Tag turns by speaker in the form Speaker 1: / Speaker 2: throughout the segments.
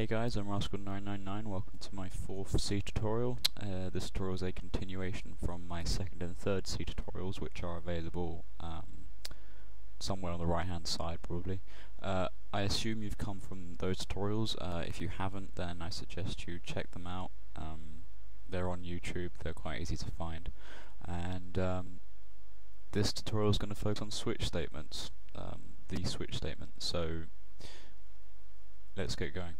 Speaker 1: Hey guys, I'm Rascal999, welcome to my fourth C tutorial. Uh, this tutorial is a continuation from my second and third C tutorials, which are available um, somewhere on the right hand side probably. Uh, I assume you've come from those tutorials, uh, if you haven't then I suggest you check them out. Um, they're on YouTube, they're quite easy to find. And um, this tutorial is going to focus on switch statements, um, the switch statement. So let's get going.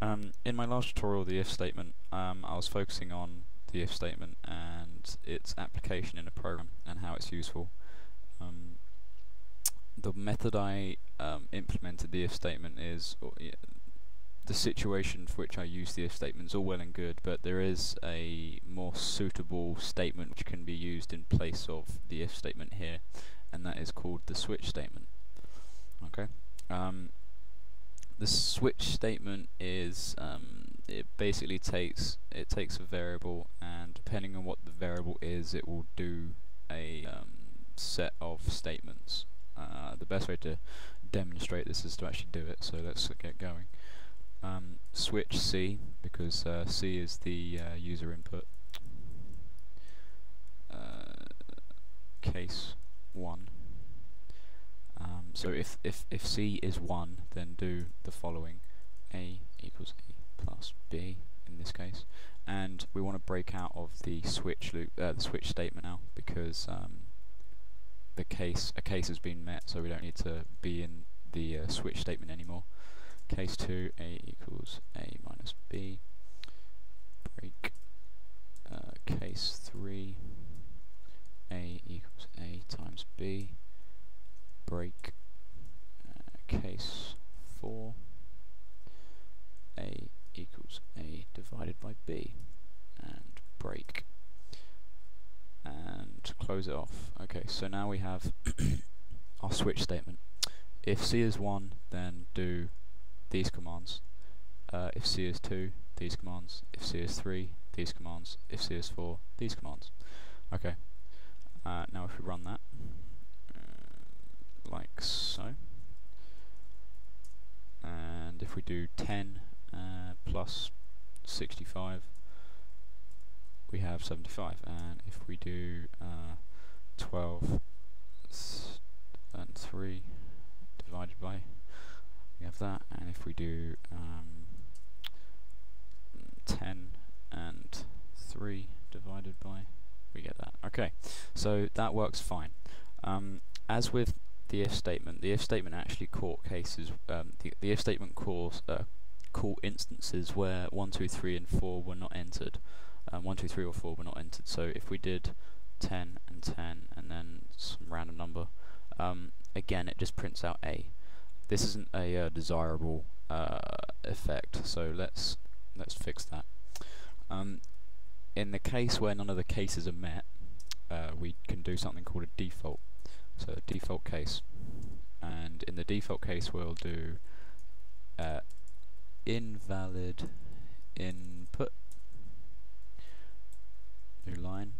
Speaker 1: Um, in my last tutorial, the if statement, um, I was focusing on the if statement and its application in a program and how it's useful. Um, the method I um, implemented the if statement is yeah, the situation for which I use the if statement is all well and good, but there is a more suitable statement which can be used in place of the if statement here, and that is called the switch statement. Okay. Um, the switch statement is um, it basically takes it takes a variable and depending on what the variable is it will do a um, set of statements. Uh, the best way to demonstrate this is to actually do it so let's get going. Um, switch C because uh, C is the uh, user input. Uh, case 1 um, so if, if, if C is 1, then do the following. A equals A plus B in this case. And we want to break out of the switch loop, uh, the switch statement now, because um, the case, a case has been met, so we don't need to be in the uh, switch statement anymore. Case 2, A equals A minus B. Break. Uh, case 3, A equals A times B break uh, case 4 a equals a divided by b and break. And close it off. Okay so now we have our switch statement. If c is 1 then do these commands. Uh, if c is 2 these commands. If c is 3 these commands. If c is 4 these commands. Okay. Uh, now if we run that like so. And if we do 10 uh, plus 65, we have 75. And if we do uh, 12 and 3 divided by, we have that. And if we do um, 10 and 3 divided by, we get that. Okay, so that works fine. Um, as with the if statement. The if statement actually court cases. Um, the, the if statement calls uh, call instances where one, two, three, and four were not entered. Um, one, two, three, or four were not entered. So if we did 10 and 10 and then some random number, um, again it just prints out A. This isn't a uh, desirable uh, effect. So let's let's fix that. Um, in the case where none of the cases are met, uh, we can do something called a default. So a default case, and in the default case we'll do uh, invalid input new line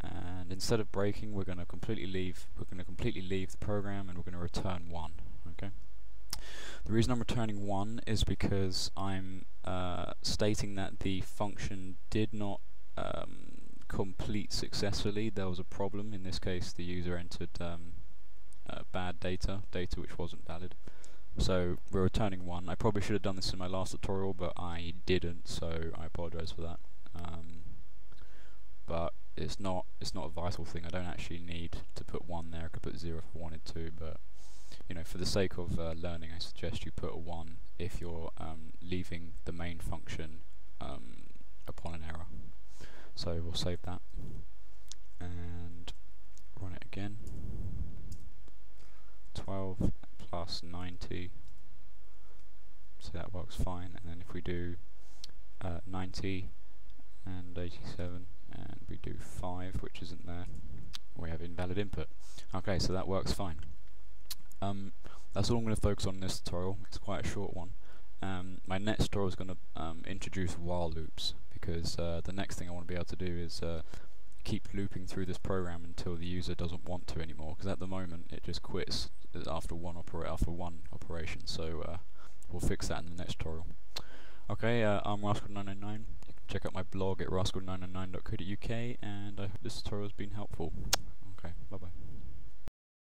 Speaker 1: and instead of breaking we're going to completely leave we're going to completely leave the program and we're going to return 1 okay the reason I'm returning 1 is because I'm uh, stating that the function did not um, complete successfully, there was a problem. In this case, the user entered um, uh, bad data, data which wasn't valid. So we're returning one. I probably should have done this in my last tutorial, but I didn't, so I apologise for that. Um, but it's not it's not a vital thing. I don't actually need to put one there. I could put zero if I wanted to, but you know, for the sake of uh, learning, I suggest you put a one if you're um, leaving the main function um, upon an error. So we'll save that and run it again. 12 plus 90, so that works fine. And then if we do uh, 90 and 87 and we do 5, which isn't there, we have invalid input. Okay, so that works fine. Um, that's all I'm going to focus on in this tutorial. It's quite a short one. Um, my next tutorial is going to um, introduce while loops because uh, the next thing I want to be able to do is uh, keep looping through this program until the user doesn't want to anymore because at the moment it just quits after one opera after one operation so uh, we'll fix that in the next tutorial. Okay, uh, I'm Rascal999. Check out my blog at rascal999.co.uk and I hope this tutorial has been helpful. Okay, bye bye.